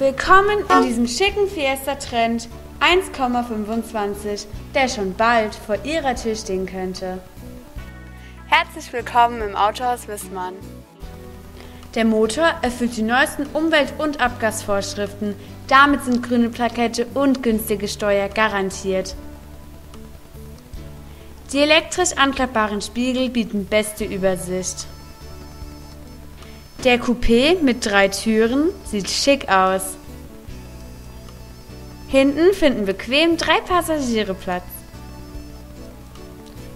Willkommen in diesem schicken Fiesta-Trend 1,25, der schon bald vor Ihrer Tür stehen könnte. Herzlich willkommen im Autohaus Wissmann. Der Motor erfüllt die neuesten Umwelt- und Abgasvorschriften. Damit sind grüne Plakette und günstige Steuer garantiert. Die elektrisch anklappbaren Spiegel bieten beste Übersicht. Der Coupé mit drei Türen sieht schick aus. Hinten finden bequem drei Passagiere Platz.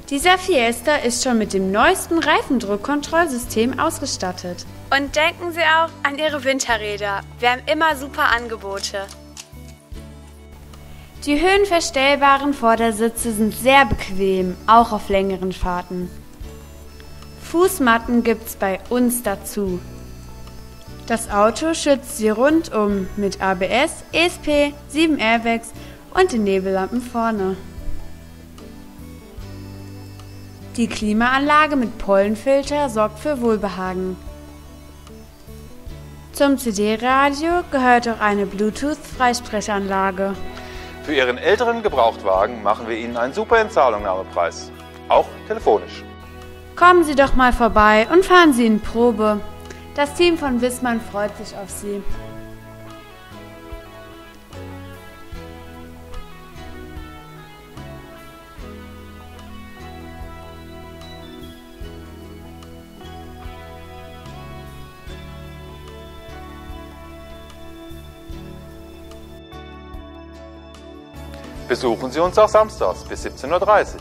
Dieser Fiesta ist schon mit dem neuesten Reifendruckkontrollsystem ausgestattet. Und denken Sie auch an Ihre Winterräder. Wir haben immer super Angebote. Die höhenverstellbaren Vordersitze sind sehr bequem, auch auf längeren Fahrten. Fußmatten gibt's bei uns dazu. Das Auto schützt sie rundum mit ABS, ESP, 7 Airbags und den Nebellampen vorne. Die Klimaanlage mit Pollenfilter sorgt für Wohlbehagen. Zum CD-Radio gehört auch eine Bluetooth-Freisprechanlage. Für Ihren älteren Gebrauchtwagen machen wir Ihnen einen super Entzahlungnahmepreis. Auch telefonisch. Kommen Sie doch mal vorbei und fahren Sie in Probe. Das Team von Wissmann freut sich auf Sie. Besuchen Sie uns auch samstags bis 17.30 Uhr.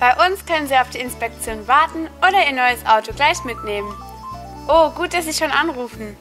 Bei uns können Sie auf die Inspektion warten oder Ihr neues Auto gleich mitnehmen. Oh, gut, dass Sie schon anrufen.